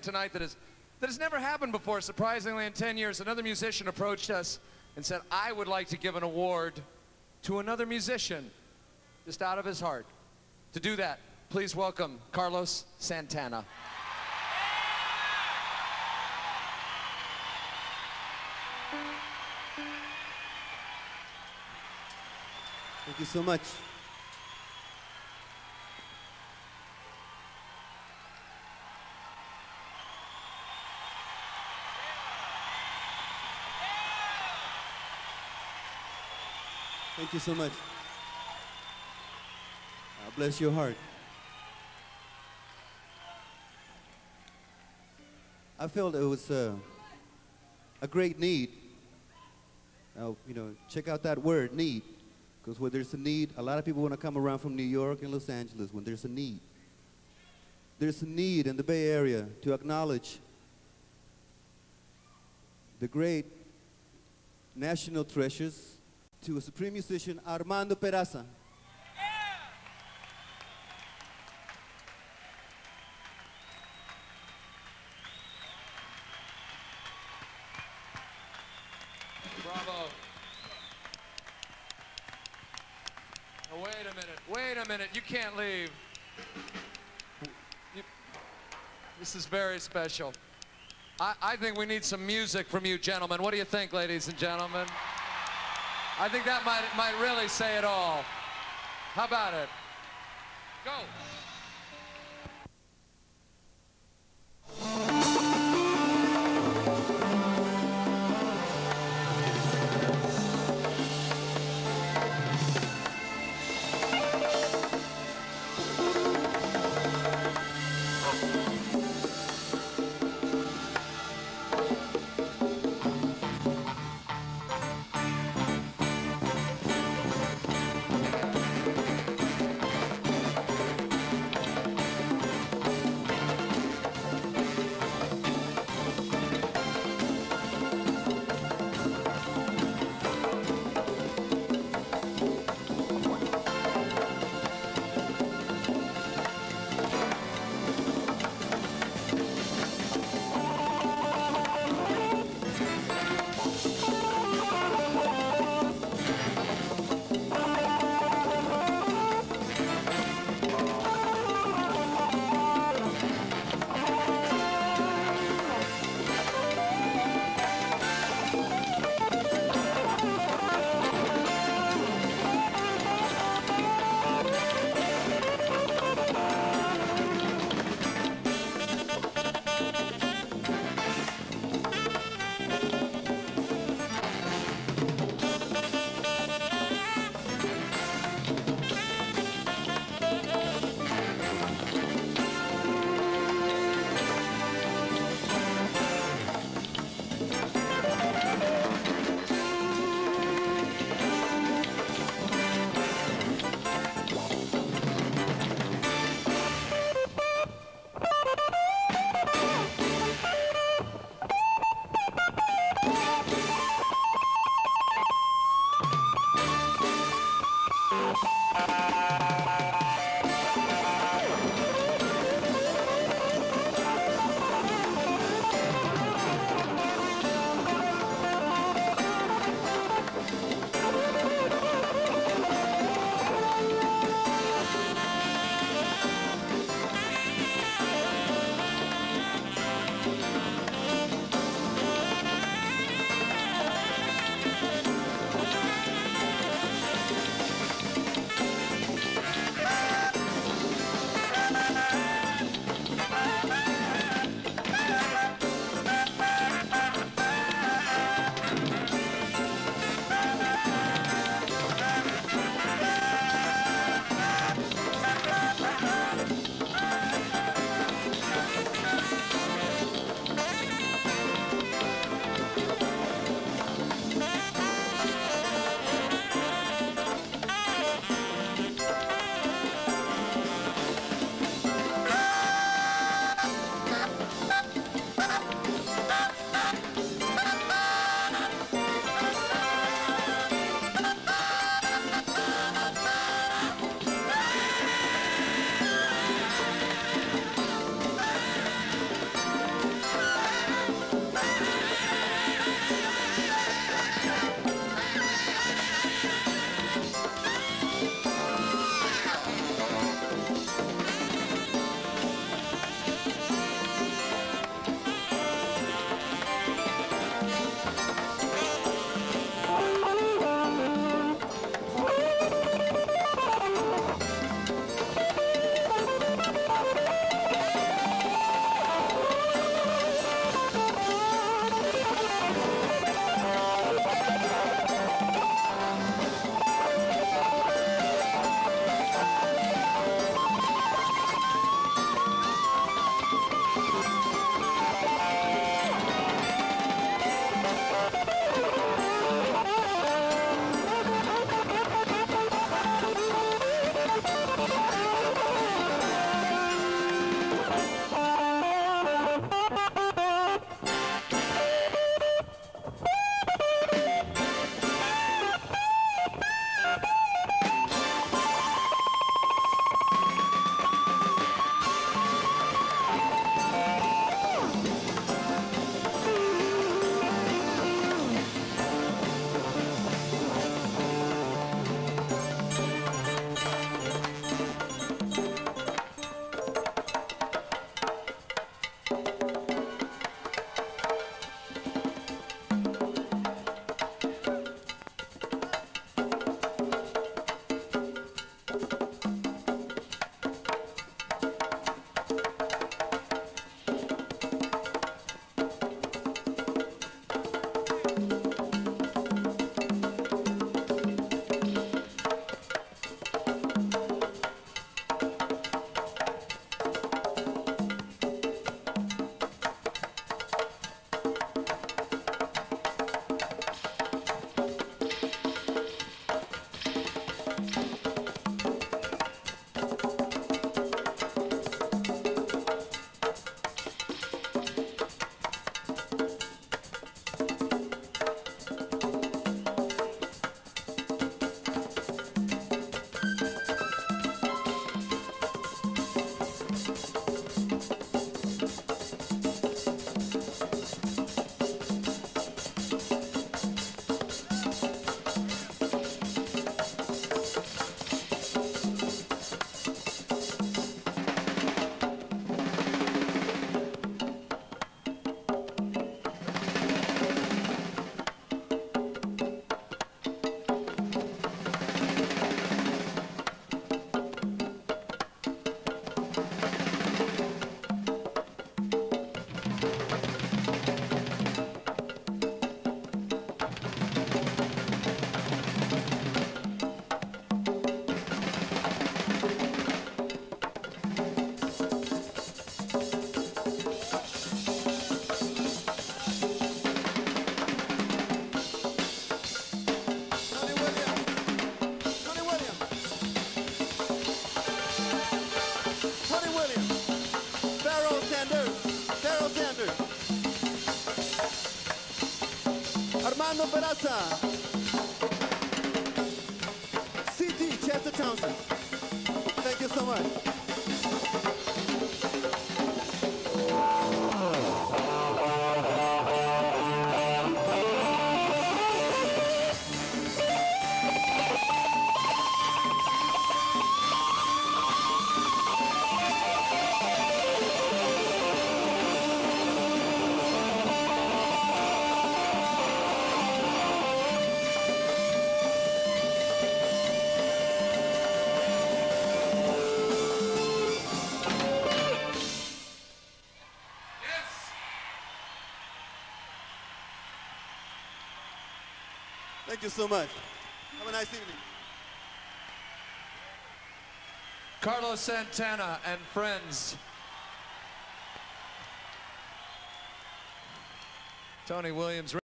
tonight that is that has never happened before. Surprisingly, in 10 years, another musician approached us and said, "I would like to give an award to another musician, just out of his heart." To do that, please welcome Carlos Santana. Thank you so much. Thank you so much. God bless your heart. I felt it was uh, a great need. Now, you know, check out that word, need. Because when there's a need, a lot of people want to come around from New York and Los Angeles when there's a need. There's a need in the Bay Area to acknowledge the great national treasures to a supreme musician, Armando Peraza. Bravo. Wait a minute. Wait a minute. You can't leave. You- this is very special. I, I think we need some music from you gentlemen. What do you think, ladies and gentlemen? I think that might, might really say it all. How about it? Go. Armando Peraza. Chester Thompson. Thank you so much. Thank you so much. Have a nice evening. Carlos Santana and friends. Tony Williams.